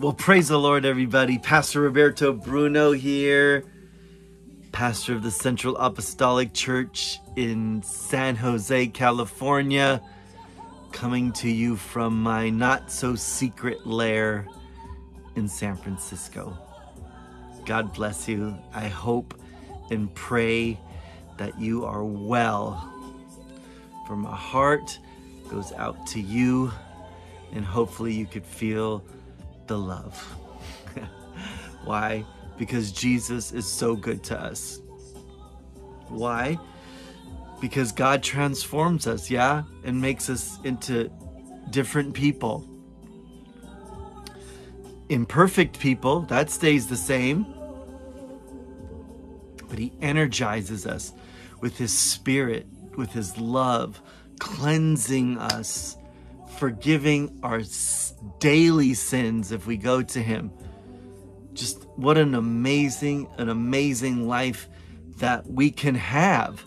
Well, praise the Lord, everybody. Pastor Roberto Bruno here, pastor of the Central Apostolic Church in San Jose, California, coming to you from my not so secret lair in San Francisco. God bless you. I hope and pray that you are well. For my heart goes out to you, and hopefully you could feel the love. Why? Because Jesus is so good to us. Why? Because God transforms us, yeah, and makes us into different people. Imperfect people, that stays the same. But He energizes us with His Spirit, with His love, cleansing us forgiving our daily sins if we go to Him. Just what an amazing, an amazing life that we can have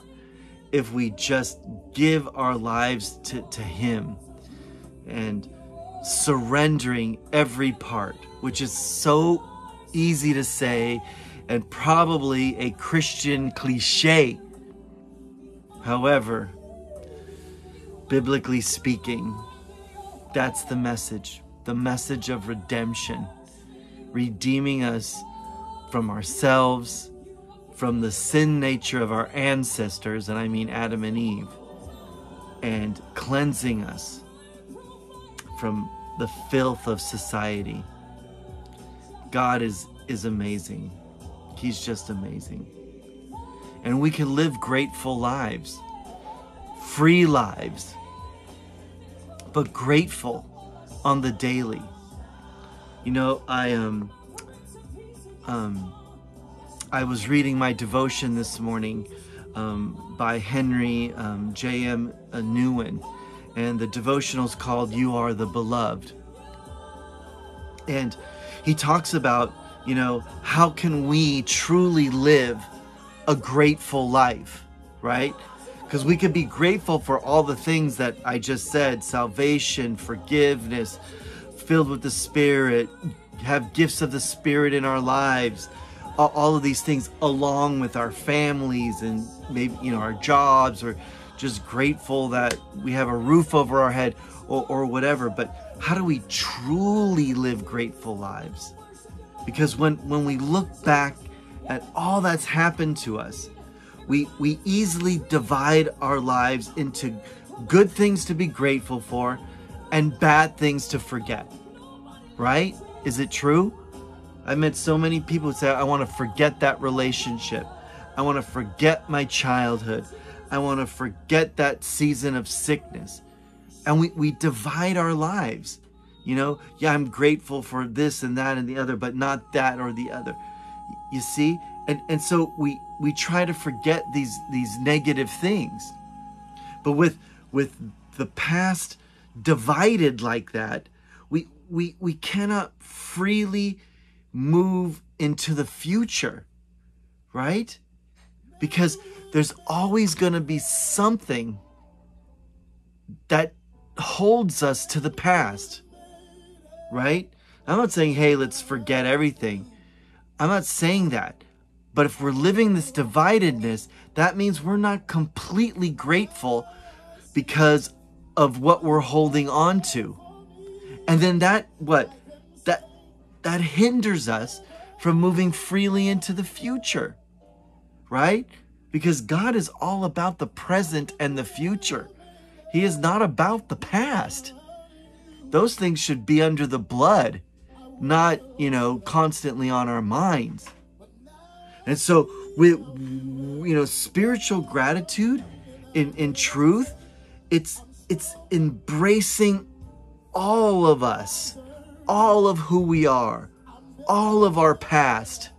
if we just give our lives to, to Him and surrendering every part, which is so easy to say and probably a Christian cliche. However, biblically speaking, that's the message, the message of redemption, redeeming us from ourselves, from the sin nature of our ancestors, and I mean Adam and Eve, and cleansing us from the filth of society. God is, is amazing. He's just amazing. And we can live grateful lives, free lives but grateful on the daily. You know, I um um I was reading my devotion this morning um, by Henri um, J.M. Nouwen, and the devotional is called "You Are the Beloved." And he talks about, you know, how can we truly live a grateful life, right? Because we could be grateful for all the things that I just said salvation, forgiveness, filled with the Spirit, have gifts of the Spirit in our lives, all of these things along with our families and maybe, you know, our jobs or just grateful that we have a roof over our head or, or whatever. But how do we truly live grateful lives? Because when, when we look back at all that's happened to us, we, we easily divide our lives into good things to be grateful for and bad things to forget. Right? Is it true? I met so many people who say, I want to forget that relationship. I want to forget my childhood. I want to forget that season of sickness. And we, we divide our lives. You know, yeah, I'm grateful for this and that and the other, but not that or the other. You see? And, and so we, we try to forget these these negative things. But with with the past divided like that we we we cannot freely move into the future right? Because there's always going to be something that holds us to the past right? I'm not saying hey let's forget everything. I'm not saying that but if we're living this dividedness, that means we're not completely grateful because of what we're holding on to. And then that what that that hinders us from moving freely into the future. Right? Because God is all about the present and the future. He is not about the past. Those things should be under the blood, not, you know, constantly on our minds. And so with you know spiritual gratitude in in truth, it's it's embracing all of us, all of who we are, all of our past.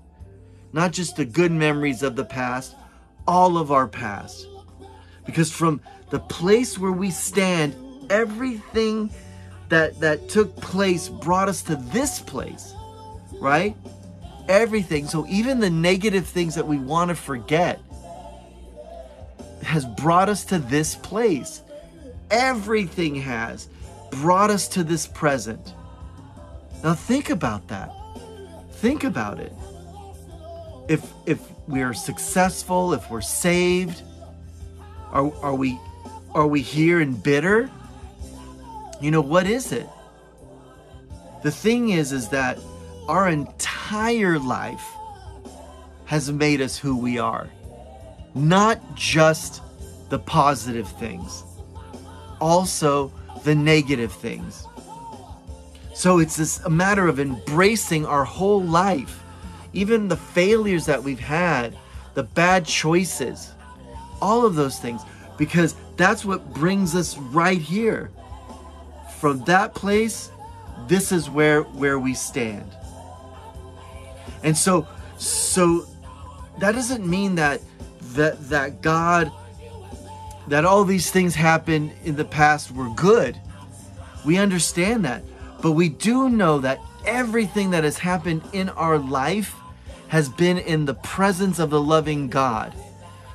Not just the good memories of the past, all of our past. Because from the place where we stand, everything that that took place brought us to this place, right? Everything. So even the negative things that we want to forget has brought us to this place. Everything has brought us to this present. Now think about that. Think about it. If if we are successful, if we're saved, are, are we are we here and bitter? You know what is it? The thing is is that our entire life has made us who we are. Not just the positive things, also the negative things. So it's this a matter of embracing our whole life, even the failures that we've had, the bad choices, all of those things, because that's what brings us right here. From that place, this is where where we stand. And so so that doesn't mean that that that God that all these things happened in the past were good. We understand that. But we do know that everything that has happened in our life has been in the presence of the loving God.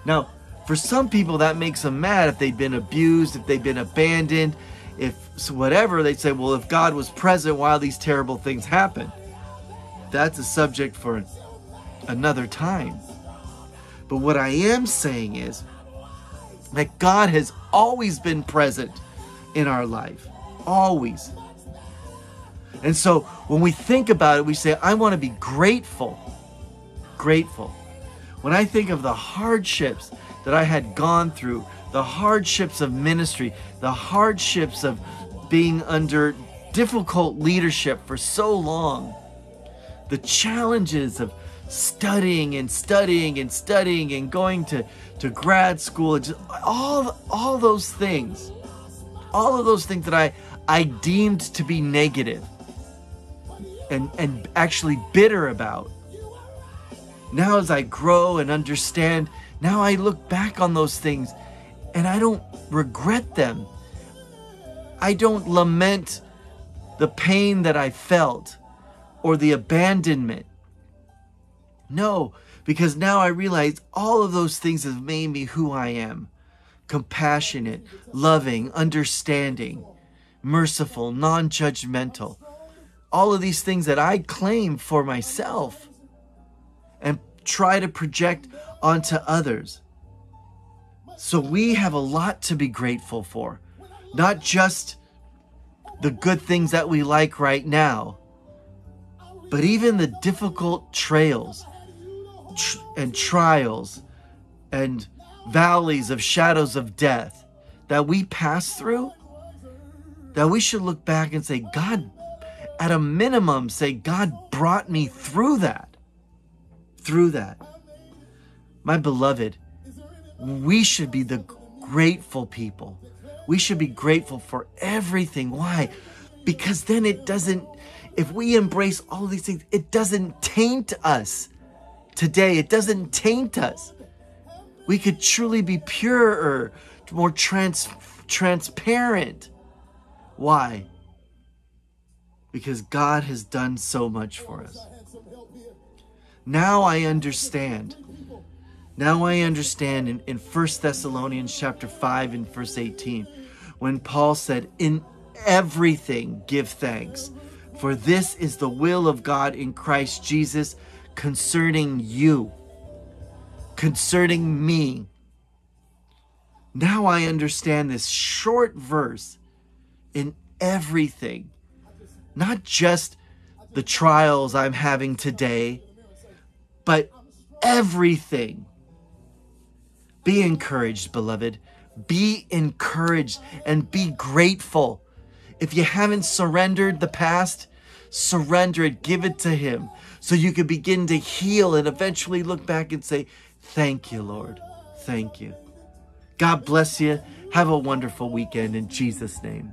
Now, for some people, that makes them mad if they've been abused, if they've been abandoned, if whatever. They say, well, if God was present while these terrible things happen, that's a subject for another time. But what I am saying is that God has always been present in our life. Always. And so when we think about it, we say, I want to be grateful. Grateful. When I think of the hardships that I had gone through, the hardships of ministry, the hardships of being under difficult leadership for so long, the challenges of studying and studying and studying and going to, to grad school just all all those things all of those things that I I deemed to be negative and and actually bitter about. Now as I grow and understand now I look back on those things and I don't regret them. I don't lament the pain that I felt or the abandonment no, because now I realize all of those things have made me who I am compassionate, loving, understanding, merciful, non judgmental. All of these things that I claim for myself and try to project onto others. So we have a lot to be grateful for, not just the good things that we like right now, but even the difficult trails tr- and trials and valleys of shadows of death that we pass through, that we should look back and say, God, at a minimum, say, God brought me through that. Through that. My beloved, we should be the grateful people. We should be grateful for everything. Why? Because then it doesn't, if we embrace all these things, it doesn't taint us today. It doesn't taint us. We could truly be purer, more trans- transparent. Why? Because God has done so much for us. Now I understand. Now I understand in, in 1 Thessalonians chapter 5 and verse 18, when Paul said, In everything give thanks, for this is the will of God in Christ Jesus concerning you, concerning me. Now I understand this short verse in everything, not just the trials I'm having today, but everything. Be encouraged, beloved. Be encouraged and be grateful. If you haven't surrendered the past, surrender it, give it to Him so you can begin to heal and eventually look back and say, Thank you, Lord. Thank you. God bless you. Have a wonderful weekend in Jesus' name.